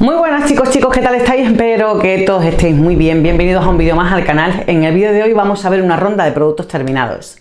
Muy buenas chicos, chicos, ¿qué tal estáis? Espero que todos estéis muy bien. Bienvenidos a un vídeo más al canal. En el vídeo de hoy vamos a ver una ronda de productos terminados.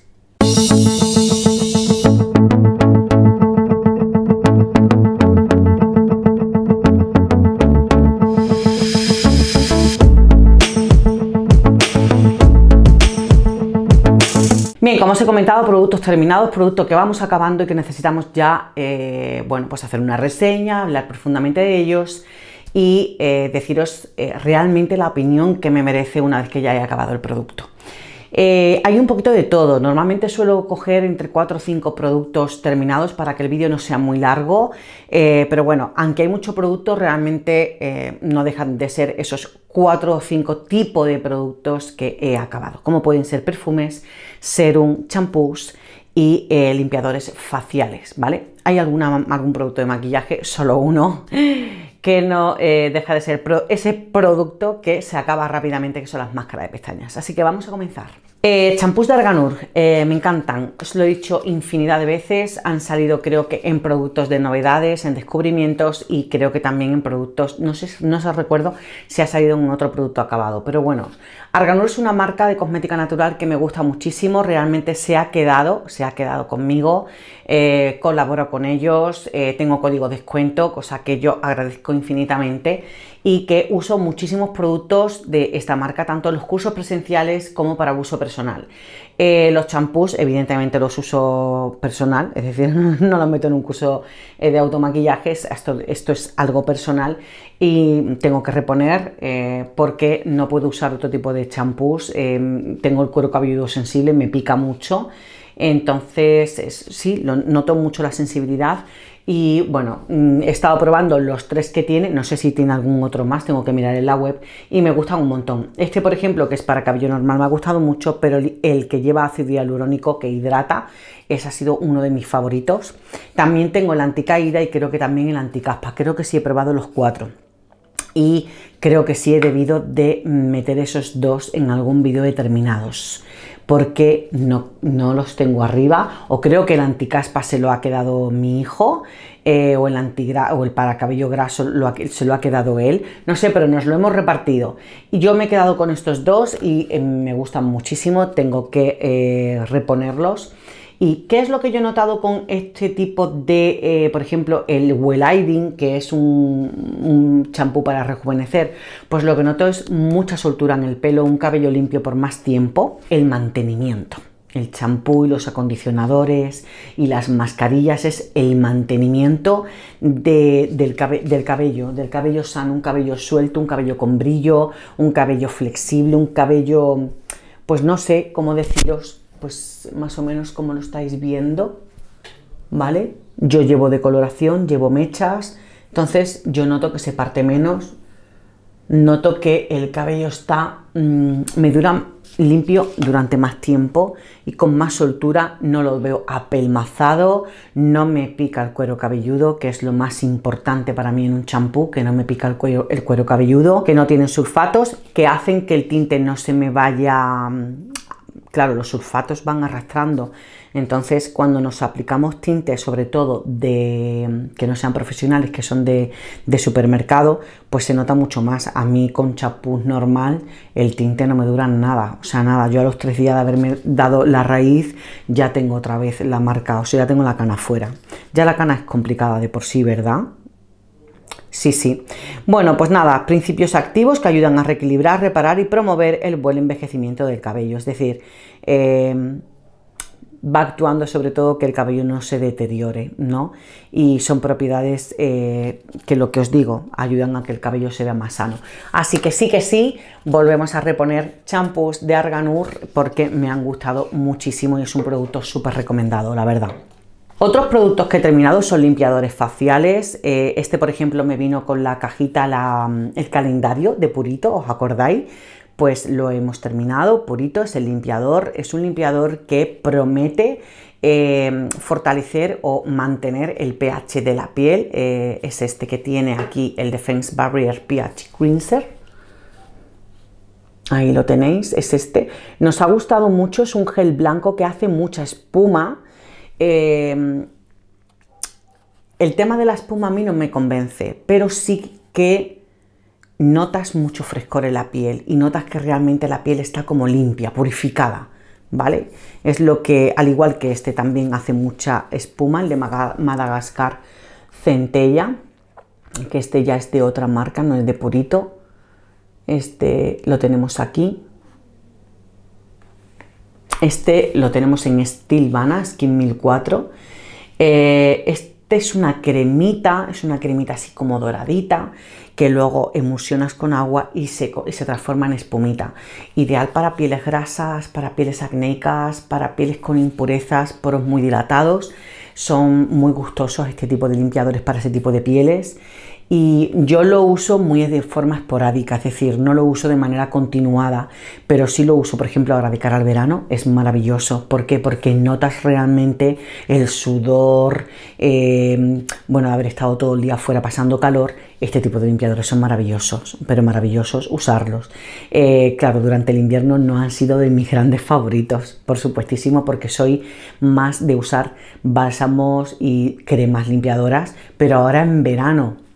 Bien, como os he comentado, productos terminados, productos que vamos acabando y que necesitamos ya, eh, bueno, pues hacer una reseña, hablar profundamente de ellos y eh, deciros eh, realmente la opinión que me merece una vez que ya he acabado el producto. hay un poquito de todo, normalmente suelo coger entre 4 o 5 productos terminados para que el vídeo no sea muy largo, pero bueno, aunque hay mucho producto, realmente no dejan de ser esos 4 o 5 tipos de productos que he acabado, como pueden ser perfumes, serum, champús y eh, limpiadores faciales, ¿vale? Hay alguna, algún producto de maquillaje, solo uno, que no eh, deja de ser ese producto que se acaba rápidamente, que son las máscaras de pestañas. Así que vamos a comenzar. Eh, champús de Arganur, eh, me encantan, os lo he dicho infinidad de veces, han salido creo que en productos de novedades, en descubrimientos y creo que también en productos, no sé, no os recuerdo si ha salido en otro producto acabado, pero bueno, Arganur es una marca de cosmética natural que me gusta muchísimo, realmente se ha quedado, se ha quedado conmigo, eh, colaboro con ellos, tengo código de descuento, cosa que yo agradezco infinitamente y que uso muchísimos productos de esta marca, tanto en los cursos presenciales como para uso personal. Eh, los champús, evidentemente los uso personal, es decir, no los meto en un curso eh, de automaquillajes, esto, esto es algo personal y tengo que reponer eh, porque no puedo usar otro tipo de champús, tengo el cuero cabelludo sensible, me pica mucho. Entonces, sí, noto mucho la sensibilidad y bueno, mm, he estado probando los tres que tiene, no sé si tiene algún otro más, tengo que mirar en la web y me gustan un montón. Este, por ejemplo, que es para cabello normal, me ha gustado mucho, pero el que lleva ácido hialurónico que hidrata, ese ha sido uno de mis favoritos. También tengo el anticaída y creo que también el anticaspa, creo que sí he probado los cuatro y creo que sí he debido de meter esos dos en algún vídeo determinados porque no, los tengo arriba o creo que el anticaspa se lo ha quedado mi hijo eh, o, el antigra o el para cabello graso se lo ha quedado él, no sé, pero nos lo hemos repartido. Y yo me he quedado con estos dos y eh, me gustan muchísimo, tengo que eh, reponerlos. ¿Y qué es lo que yo he notado con este tipo de, eh, por ejemplo, el Well que es un champú para rejuvenecer? Pues lo que noto es mucha soltura en el pelo, un cabello limpio por más tiempo, el mantenimiento. El champú y los acondicionadores y las mascarillas es el mantenimiento del cabello, del cabello sano, un cabello suelto, un cabello con brillo, un cabello flexible, un cabello, pues no sé cómo deciros, pues más o menos como lo estáis viendo, ¿vale? Yo llevo decoloración, llevo mechas, entonces yo noto que se parte menos, noto que el cabello está, mm, me dura limpio durante más tiempo y con más soltura, no lo veo apelmazado, no me pica el cuero cabelludo, que es lo más importante para mí en un champú, que no me pica el cuero, el cuero cabelludo, que no tiene sulfatos, que hacen que el tinte no se me vaya claro, los sulfatos van arrastrando. Entonces, cuando nos aplicamos tintes, sobre todo de que no sean profesionales, que son de, supermercado, pues se nota mucho más. A mí con champús normal el tinte no me dura nada, o sea, nada. Yo a los tres días de haberme dado la raíz ya tengo otra vez la marca, o sea, ya tengo la cana fuera. Ya la cana es complicada de por sí, ¿verdad? Sí, sí. Bueno, pues nada, principios activos que ayudan a reequilibrar, reparar y promover el buen envejecimiento del cabello. Es decir, eh, va actuando sobre todo que el cabello no se deteriore, ¿no? Y son propiedades eh, que lo que os digo, ayudan a que el cabello se vea más sano. Así que sí que sí, volvemos a reponer champús de Arganur porque me han gustado muchísimo y es un producto súper recomendado, la verdad. Otros productos que he terminado son limpiadores faciales. Eh, este, por ejemplo, me vino con la cajita, el calendario de Purito, ¿os acordáis? Pues lo hemos terminado. Purito es el limpiador. Es un limpiador que promete eh, fortalecer o mantener el pH de la piel. Eh, es este que tiene aquí el Defense Barrier pH Cleanser. Ahí lo tenéis, es este. Nos ha gustado mucho, es un gel blanco que hace mucha espuma Em, el tema de la espuma a mí no me convence, pero sí que notas mucho frescor en la piel y notas que realmente la piel está como limpia, purificada, ¿vale? Es lo que, al igual que este también hace mucha espuma, el de Madagascar Centella, que este ya es de otra marca, no es de Purito. Este lo tenemos aquí. Este lo tenemos en Stilvana, Skin 1004. Eh, este es una cremita, es una cremita así como doradita, que luego emulsionas con agua y se, y se transforma en espumita. Ideal para pieles grasas, para pieles acnéicas, para pieles con impurezas, poros muy dilatados. Son muy gustosos este tipo de limpiadores para ese tipo de pieles y yo lo uso muy de forma esporádica, es decir, no lo uso de manera continuada, pero sí lo uso, por ejemplo, ahora de cara al verano, es maravilloso. ¿Por qué? Porque notas realmente el sudor, eh, bueno, haber estado todo el día fuera pasando calor, este tipo de limpiadores son maravillosos, pero maravillosos usarlos. Eh, claro, durante el invierno no han sido de mis grandes favoritos, por supuestísimo, porque soy más de usar bálsamos y cremas limpiadoras, pero ahora en verano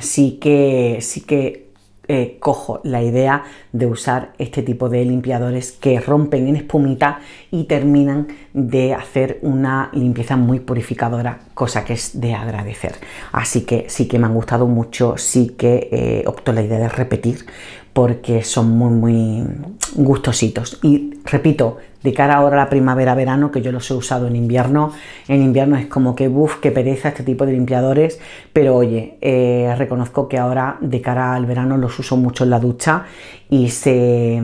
sí que, sí que eh, cojo la idea de usar este tipo de limpiadores que rompen en espumita y terminan de hacer una limpieza muy purificadora, cosa que es de agradecer. Así que sí que me han gustado mucho, sí que eh, opto la idea de repetir porque son muy muy gustositos y repito de cara ahora a la primavera-verano, que yo los he usado en invierno. En invierno es como que, buf, que pereza este tipo de limpiadores, pero oye, eh, reconozco que ahora de cara al verano los uso mucho en la ducha y se...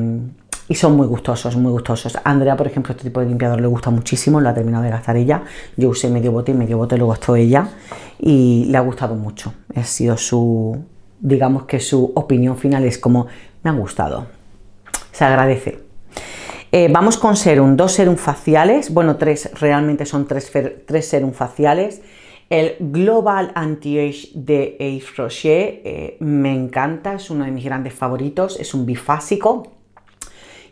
Y son muy gustosos, muy gustosos. Andrea, por ejemplo, este tipo de limpiador le gusta muchísimo, lo ha terminado de gastar ella. Yo usé medio bote y medio bote lo gastó ella y le ha gustado mucho. Ha sido su, digamos que su opinión final es como, me ha gustado. Se agradece. Eh, vamos con serum, dos serum faciales, bueno, tres, realmente son tres, tres serum faciales. El Global Anti-Age de Yves Rocher eh, me encanta, es uno de mis grandes favoritos, es un bifásico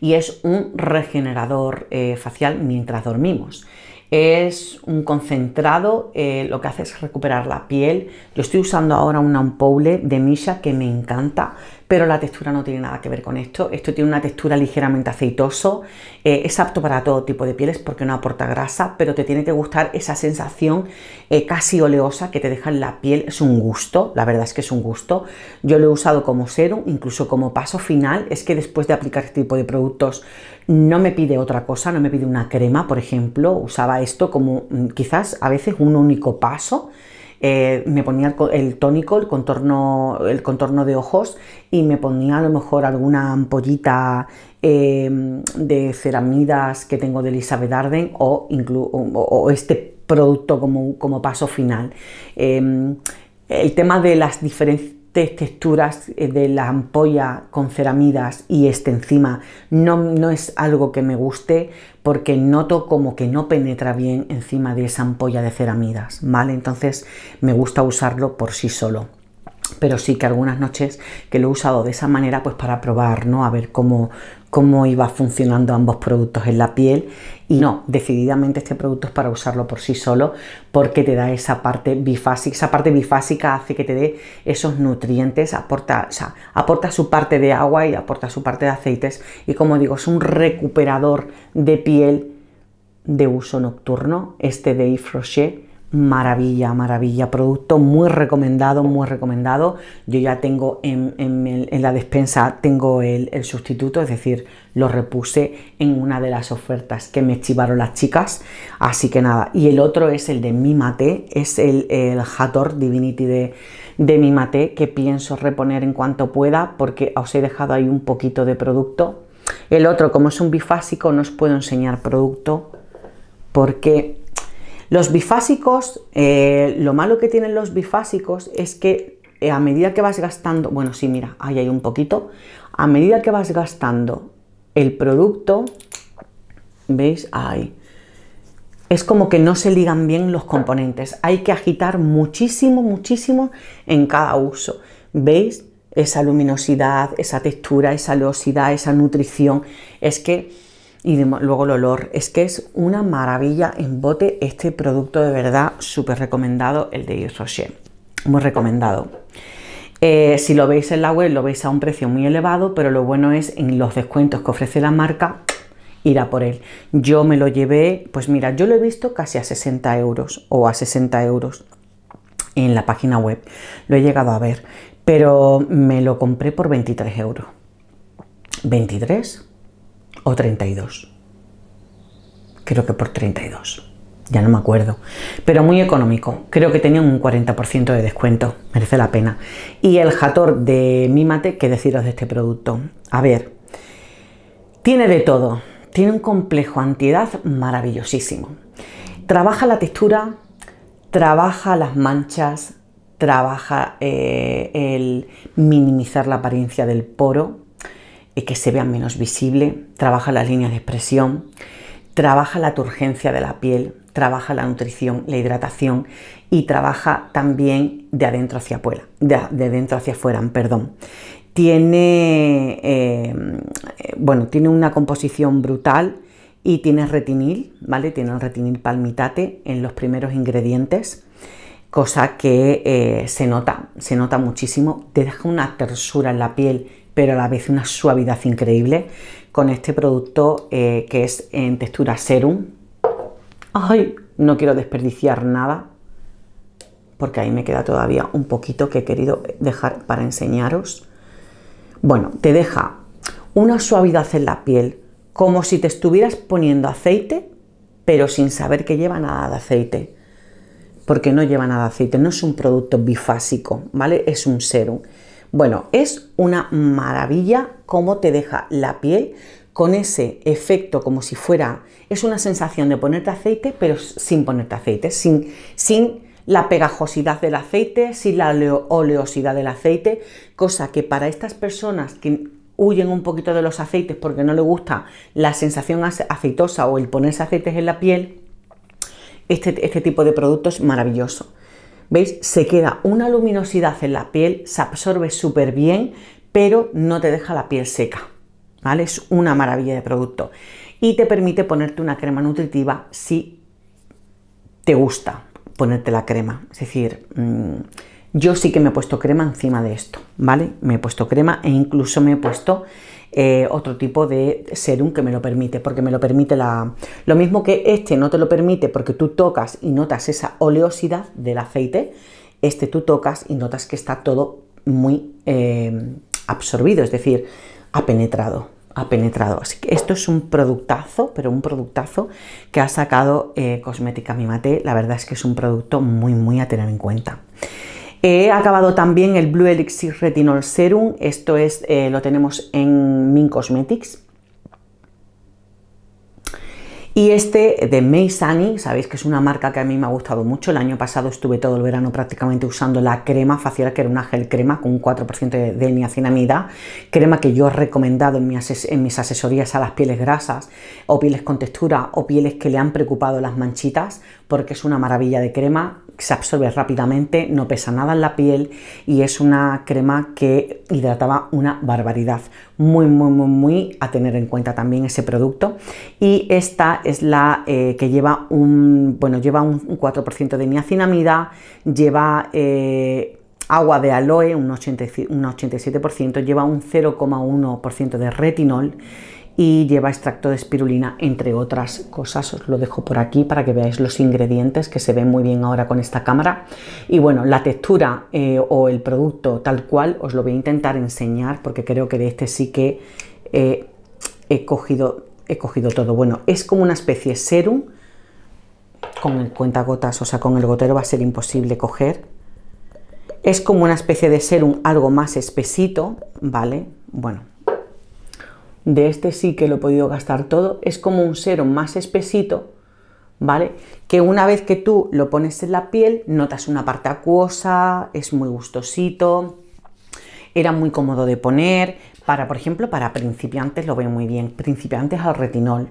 y es un regenerador eh, facial mientras dormimos. Es un concentrado, lo que hace es recuperar la piel. Yo estoy usando ahora una ampoule de Misha que me encanta pero la textura no tiene nada que ver con esto. Esto tiene una textura ligeramente aceitoso, eh, es apto para todo tipo de pieles porque no aporta grasa, pero te tiene que gustar esa sensación eh, casi oleosa que te deja en la piel. Es un gusto, la verdad es que es un gusto. Yo lo he usado como serum, incluso como paso final. Es que después de aplicar este tipo de productos no me pide otra cosa, no me pide una crema, por ejemplo. Usaba esto como mm, quizás a veces un único paso. Eh, me ponía el, tónico, el contorno, el contorno de ojos y me ponía a lo mejor alguna ampollita em, de ceramidas que tengo de Elizabeth Arden o, o, este producto como, como paso final. Em, el tema de las diferencias texturas eh, de la ampolla con ceramidas y este encima no, no es algo que me guste porque noto como que no penetra bien encima de esa ampolla de ceramidas, ¿vale? Entonces me gusta usarlo por sí solo pero sí que algunas noches que lo he usado de esa manera pues para probar, ¿no? A ver cómo, cómo iba funcionando ambos productos en la piel y no, decididamente este producto es para usarlo por sí solo porque te da esa parte bifásica, esa parte bifásica hace que te dé esos nutrientes, aporta, o sea, aporta su parte de agua y aporta su parte de aceites y como digo, es un recuperador de piel de uso nocturno, este de Yves Rocher maravilla, maravilla, producto muy recomendado, muy recomendado. Yo ya tengo en, la despensa, tengo el, sustituto, es decir, lo repuse en una de las ofertas que me chivaron las chicas, así que nada. Y el otro es el de Mimate, es el, el Hathor Divinity de, de Mimate que pienso reponer en cuanto pueda porque os he dejado ahí un poquito de producto. El otro, como es un bifásico, no os puedo enseñar producto porque los bifásicos, eh, lo malo que tienen los bifásicos es que eh, a medida que vas gastando, bueno, sí, mira, ahí hay un poquito, a medida que vas gastando el producto, ¿veis? Ahí. Es como que no se ligan bien los componentes. Hay que agitar muchísimo, muchísimo en cada uso. ¿Veis? Esa luminosidad, esa textura, esa oleosidad, esa nutrición. Es que y luego el olor. Es que es una maravilla en bote este producto de verdad súper recomendado, el de Yves Rocher. Muy recomendado. Eh, si lo veis en la web, lo veis a un precio muy elevado, pero lo bueno es en los descuentos que ofrece la marca, ir a por él. Yo me lo llevé, pues mira, yo lo he visto casi a 60 euros o a 60 euros en la página web. Lo he llegado a ver, pero me lo compré por 23 euros. 23 o 32. Creo que por 32 ya no me acuerdo, pero muy económico. Creo que tenía un 40% de descuento, merece la pena. Y el Jator de Mímate, ¿qué deciros de este producto? A ver, tiene de todo, tiene un complejo antiedad maravillosísimo. Trabaja la textura, trabaja las manchas, trabaja eh, el minimizar la apariencia del poro, y que se vea menos visible, trabaja las líneas de expresión, trabaja la turgencia de la piel, trabaja la nutrición, la hidratación y trabaja también de adentro hacia afuera, de, dentro hacia afuera, perdón. Tiene, eh, bueno, tiene una composición brutal y tiene retinil, ¿vale? Tiene el retinil palmitate en los primeros ingredientes, cosa que eh, se nota, se nota muchísimo, te deja una tersura en la piel, pero a la vez una suavidad increíble con este producto eh, que es en textura serum, Ay, no quiero desperdiciar nada porque ahí me queda todavía un poquito que he querido dejar para enseñaros. Bueno, te deja una suavidad en la piel, como si te estuvieras poniendo aceite, pero sin saber que lleva nada de aceite. Porque no lleva nada de aceite, no es un producto bifásico, ¿vale? Es un serum. Bueno, es una maravilla cómo te deja la piel con ese efecto como si fuera, es una sensación de ponerte aceite, pero sin ponerte aceite, sin, sin la pegajosidad del aceite, sin la oleosidad del aceite, cosa que para estas personas que huyen un poquito de los aceites porque no les gusta la sensación aceitosa o el ponerse aceites en la piel, este, este tipo de producto es maravilloso. ¿Veis? Se queda una luminosidad en la piel, se absorbe súper bien, pero no te deja la piel seca. Es una maravilla de producto y te permite ponerte una crema nutritiva si te gusta ponerte la crema. Es decir, mm, yo sí que me he puesto crema encima de esto, ¿vale? Me he puesto crema e incluso me he puesto eh, otro tipo de serum que me lo permite, porque me lo permite la... Lo mismo que este no te lo permite porque tú tocas y notas esa oleosidad del aceite, este tú tocas y notas que está todo muy eh, absorbido, es decir, ha penetrado, ha penetrado. Así que esto es un productazo, pero un productazo que ha sacado eh, Cosmética Mimate. La verdad es que es un producto muy, muy a tener en cuenta. He acabado también el Blue Elixir Retinol Serum. Esto es, eh, lo tenemos en Min Cosmetics. Y este de Meisani, sabéis que es una marca que a mí me ha gustado mucho. El año pasado estuve todo el verano prácticamente usando la crema facial, que era una gel crema con un 4% de, niacinamida. Crema que yo he recomendado en, mis asesorías a las pieles grasas o pieles con textura o pieles que le han preocupado las manchitas, porque es una maravilla de crema se absorbe rápidamente, no pesa nada en la piel y es una crema que hidrataba una barbaridad. Muy, muy, muy, muy a tener en cuenta también ese producto. Y esta es la eh, que lleva un, bueno, lleva un 4% de niacinamida, lleva... Eh, agua de aloe, un, un 87%, lleva un 0,1% de retinol y lleva extracto de espirulina, entre otras cosas. Os lo dejo por aquí para que veáis los ingredientes que se ven muy bien ahora con esta cámara. Y bueno, la textura eh, o el producto tal cual os lo voy a intentar enseñar porque creo que de este sí que eh, he, cogido, he cogido todo. Bueno, es como una especie de serum con el cuentagotas, o sea, con el gotero va a ser imposible coger. Es como una especie de serum algo más espesito, ¿vale? Bueno, de este sí que lo he podido gastar todo, es como un serum más espesito, ¿vale? Que una vez que tú lo pones en la piel, notas una parte acuosa, es muy gustosito, era muy cómodo de poner, para, por ejemplo, para principiantes lo veo muy bien, principiantes al retinol.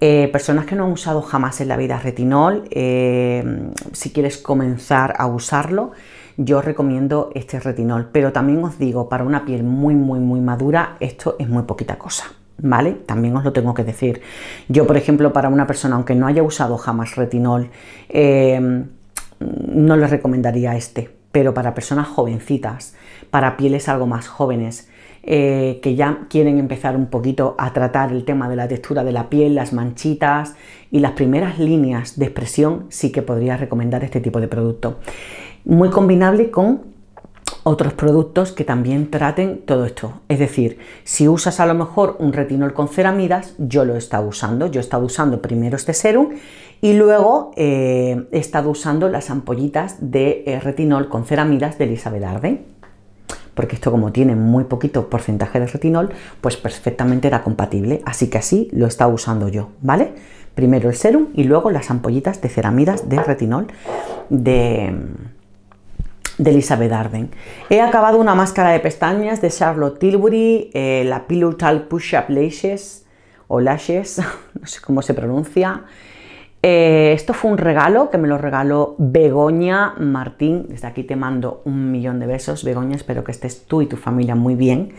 Eh, personas que no han usado jamás en la vida retinol, eh, si quieres comenzar a usarlo, yo recomiendo este retinol, pero también os digo, para una piel muy, muy, muy madura, esto es muy poquita cosa. ¿Vale? También os lo tengo que decir. Yo, por ejemplo, para una persona, aunque no haya usado jamás retinol, eh, no le recomendaría este, pero para personas jovencitas, para pieles algo más jóvenes. Eh, que ya quieren empezar un poquito a tratar el tema de la textura de la piel, las manchitas y las primeras líneas de expresión, sí que podría recomendar este tipo de producto. Muy combinable con otros productos que también traten todo esto. Es decir, si usas a lo mejor un retinol con ceramidas, yo lo he estado usando. Yo he estado usando primero este serum y luego eh, he estado usando las ampollitas de eh, retinol con ceramidas de Elizabeth Arden porque esto como tiene muy poquito porcentaje de retinol, pues perfectamente era compatible, así que así lo está usando yo, ¿vale? Primero el serum y luego las ampollitas de ceramidas de retinol de, de Elizabeth Arden. He acabado una máscara de pestañas de Charlotte Tilbury, eh, la Pillow Push Up Lashes, o Lashes, no sé cómo se pronuncia, eh, esto fue un regalo que me lo regaló Begoña Martín. Desde aquí te mando un millón de besos, Begoña. Espero que estés tú y tu familia muy bien.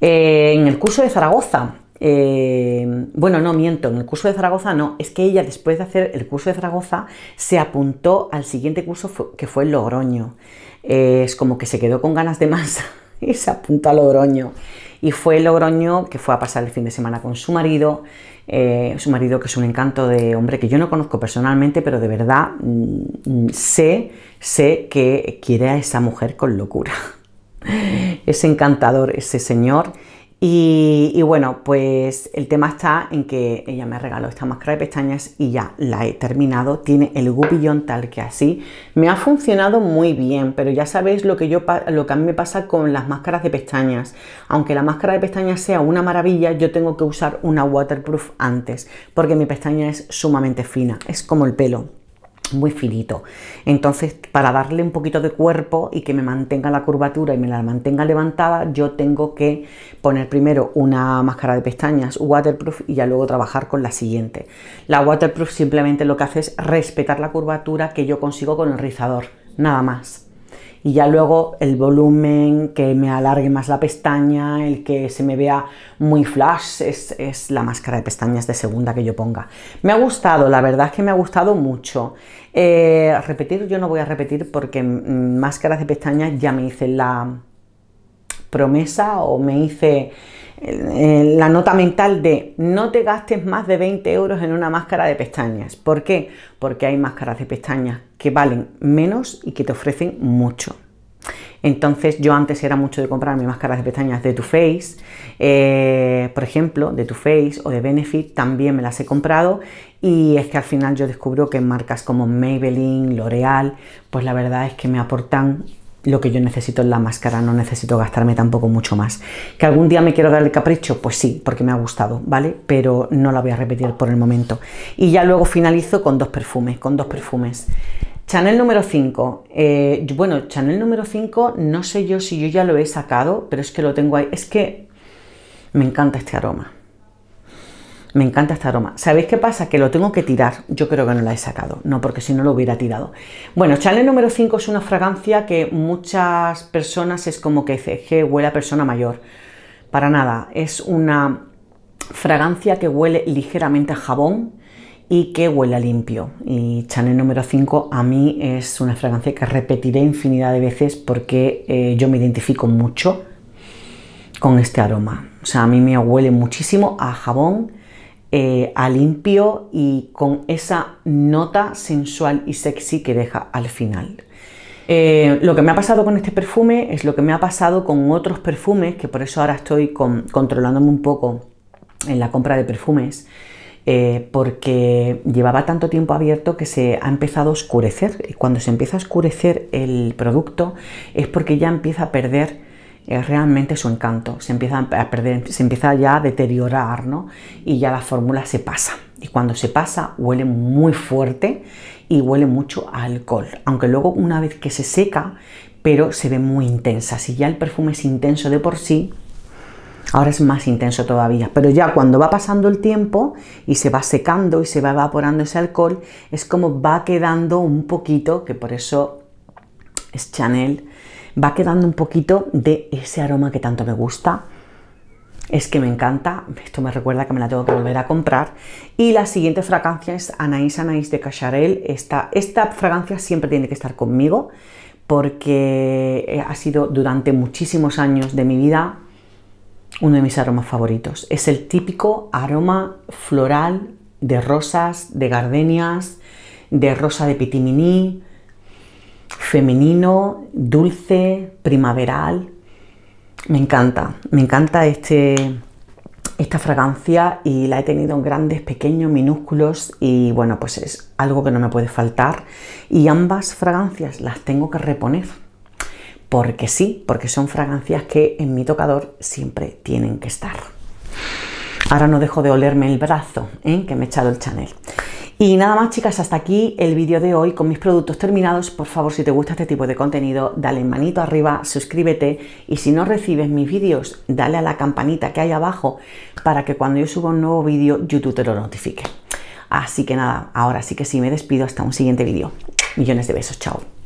Eh, en el curso de Zaragoza, eh, bueno, no miento, en el curso de Zaragoza no, es que ella después de hacer el curso de Zaragoza se apuntó al siguiente curso que fue Logroño. es como que se quedó con ganas de más y se apuntó a Logroño. Y fue Logroño que fue a pasar el fin de semana con su marido eh, su marido que es un encanto de hombre que yo no conozco personalmente, pero de verdad mm, sé, sé que quiere a esa mujer con locura. Es encantador ese señor y, bueno, pues el tema está en que ella me regaló esta máscara de pestañas y ya la he terminado. Tiene el gupillón tal que así. Me ha funcionado muy bien, pero ya sabéis lo que, yo, lo que a mí me pasa con las máscaras de pestañas. Aunque la máscara de pestañas sea una maravilla, yo tengo que usar una waterproof antes, porque mi pestaña es sumamente fina. Es como el pelo muy finito. Entonces, para darle un poquito de cuerpo y que me mantenga la curvatura y me la mantenga levantada, yo tengo que poner primero una máscara de pestañas waterproof y ya luego trabajar con la siguiente. La waterproof simplemente lo que hace es respetar la curvatura que yo consigo con el rizador, nada más y ya luego el volumen, que me alargue más la pestaña, el que se me vea muy flash, es, la máscara de pestañas de segunda que yo ponga. Me ha gustado, la verdad es que me ha gustado mucho. Eh, repetir, yo no voy a repetir porque máscaras de pestañas ya me hice la promesa o me hice la nota mental de no te gastes más de 20 euros en una máscara de pestañas. ¿Por qué? Porque hay máscaras de pestañas que valen menos y que te ofrecen mucho. Entonces yo antes era mucho de comprar mis máscaras de pestañas de Too Faced, eh, por ejemplo, de Too Faced o de Benefit, también me las he comprado y es que al final yo descubro que marcas como Maybelline, L'Oreal, pues la verdad es que me aportan lo que yo necesito en la máscara, no necesito gastarme tampoco mucho más. ¿Que algún día me quiero dar el capricho? Pues sí, porque me ha gustado, ¿vale? Pero no la voy a repetir por el momento. Y ya luego finalizo con dos perfumes, con dos perfumes. Chanel número 5. Eh, bueno, Chanel número 5, no sé yo si yo ya lo he sacado, pero es que lo tengo ahí. Es que me encanta este aroma. Me encanta este aroma. ¿Sabéis qué pasa? Que lo tengo que tirar. Yo creo que no la he sacado. No, porque si no lo hubiera tirado. Bueno, Chanel número 5 es una fragancia que muchas personas es como que que huele a persona mayor. Para nada. Es una fragancia que huele ligeramente a jabón y que huele a limpio. Y Chanel número 5 a mí es una fragancia que repetiré infinidad de veces porque eh, yo me identifico mucho con este aroma. O sea, a mí me huele muchísimo a jabón, eh, a limpio y con esa nota sensual y sexy que deja al final. Eh, lo que me ha pasado con este perfume es lo que me ha pasado con otros perfumes, que por eso ahora estoy controlándome un poco en la compra de perfumes, eh, porque llevaba tanto tiempo abierto que se ha empezado a oscurecer. Y cuando se empieza a oscurecer el producto es porque ya empieza a perder eh, realmente su encanto, se empieza a perder, se empieza ya a deteriorar, ¿no? Y ya la fórmula se pasa. Y cuando se pasa huele muy fuerte y huele mucho alcohol. Aunque luego una vez que se seca, pero se ve muy intensa. Si ya el perfume es intenso de por sí, Ahora es más intenso todavía, pero ya cuando va pasando el tiempo y se va secando y se va evaporando ese alcohol, es como va quedando un poquito, que por eso es Chanel, va quedando un poquito de ese aroma que tanto me gusta. Es que me encanta, esto me recuerda que me la tengo que volver a comprar. Y la siguiente fragancia es Anaïs Anaïs de Cacharel. Esta, esta fragancia siempre tiene que estar conmigo porque ha sido durante muchísimos años de mi vida uno de mis aromas favoritos. Es el típico aroma floral de rosas, de gardenias, de rosa de pitiminí, femenino, dulce, primaveral. Me encanta, me encanta este, esta fragancia y la he tenido en grandes, pequeños, minúsculos y bueno, pues es algo que no me puede faltar y ambas fragancias las tengo que reponer porque sí, porque son fragancias que en mi tocador siempre tienen que estar. Ahora no dejo de olerme el brazo, ¿eh? que me he echado el Chanel. Y nada más chicas, hasta aquí el vídeo de hoy con mis productos terminados. Por favor, si te gusta este tipo de contenido, dale manito arriba, suscríbete y si no recibes mis vídeos, dale a la campanita que hay abajo para que cuando yo suba un nuevo vídeo, YouTube te lo notifique. Así que nada, ahora sí que sí me despido hasta un siguiente vídeo. Millones de besos, chao.